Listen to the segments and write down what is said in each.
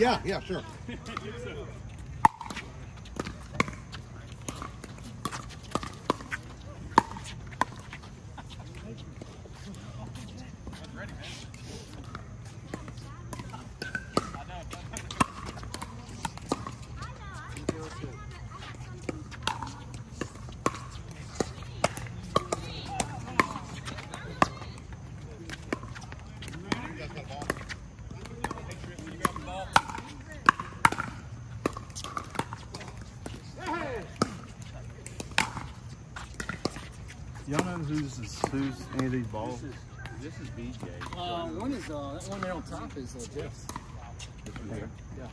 Yeah, yeah, sure. who's this, who's any of these balls? This is BJ. Uh, one is, uh, that one there on top is uh, Jeff's. This one here. Yeah.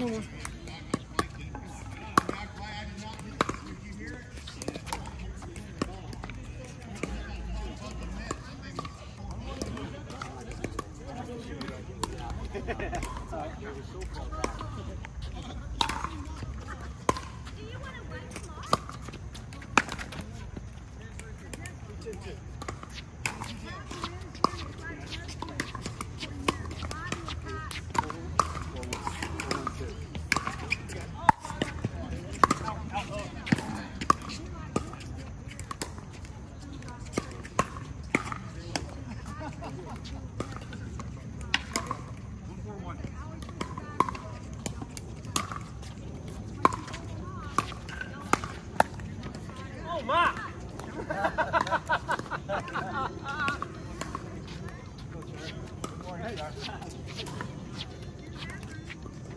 Ну. there you are.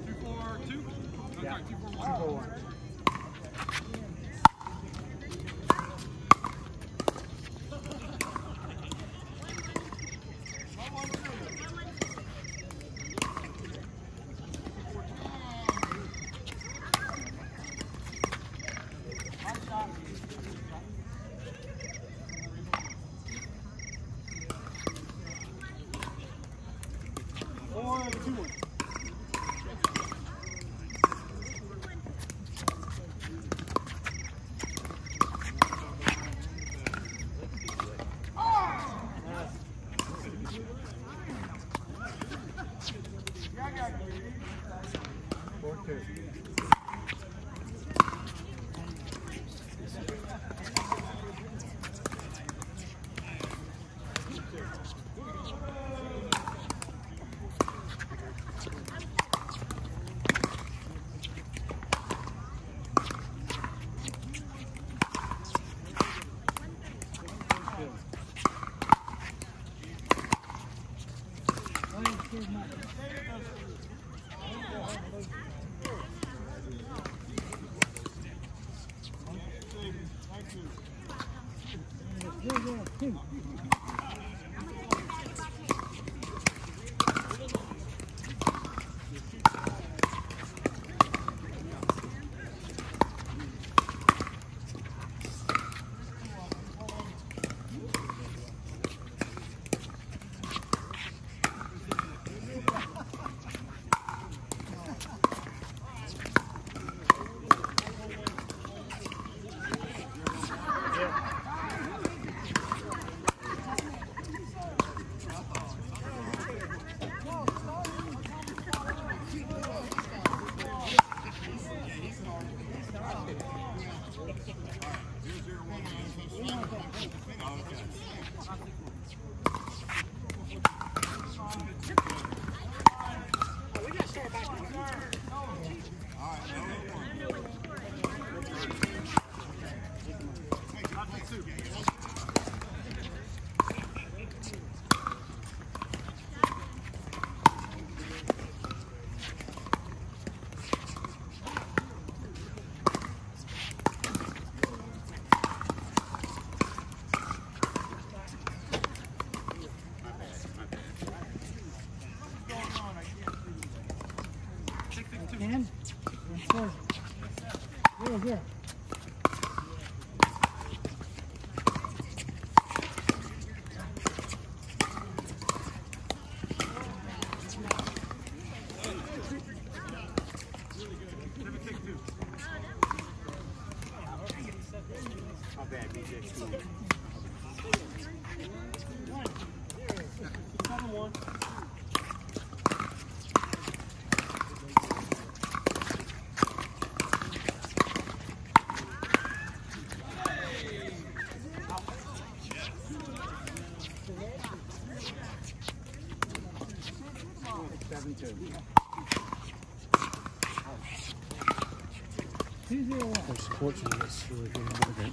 Two, four, two? No, yeah. sorry, two, four, one. Two, four, one.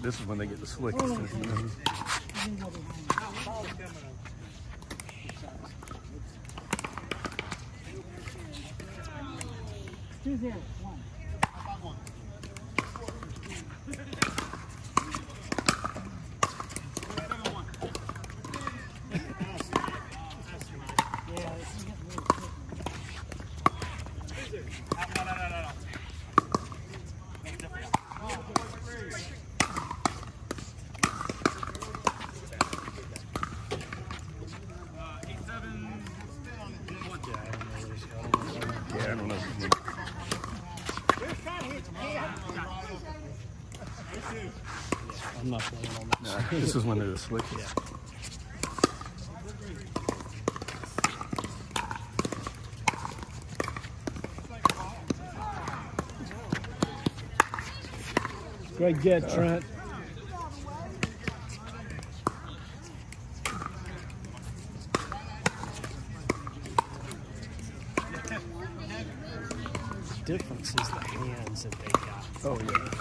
This. is when they get the slickest one. Yeah, it's getting really quick. Yeah, I don't know. I'm not playing on that. Nah, this is when they're the slickest. Great get, Trent. Difference is the hands that they got. Oh yeah.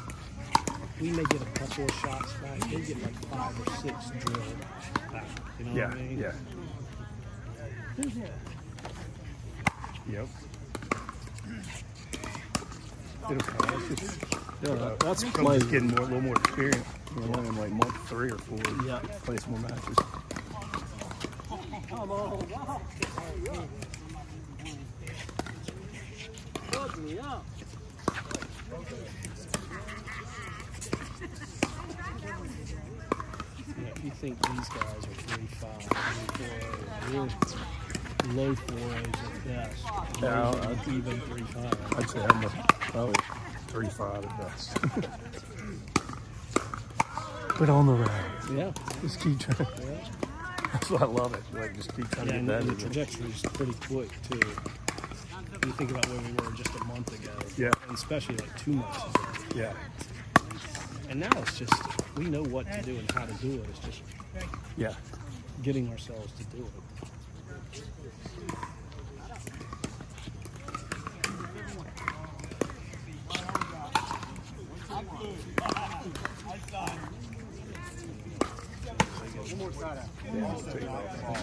We may get a couple of shots back. They get like five or six drilled back. You know Yeah, what I mean? yeah. Yep. It'll come. It's just, Yeah, uh, that's I'm play. just getting more, a little more experience. You know, in like month three or four. Yeah. Play some more matches. Come on. Fuck me up. You, know, you think these guys are three five, three four, we're low four A's at best. Yeah, Low, I- even three five. I'd say I'm a, probably three five at best. but on the road, Yeah, just keep trying. yeah. That's why I love it. Like just keep trying Yeah, to and get the that. in trajectory is pretty quick too. When you think about where we were just a month ago, Yeah. and especially like two months ago. Yeah. And now it's just we know what to do and how to do it. It's just Yeah. getting ourselves to do it. Yeah.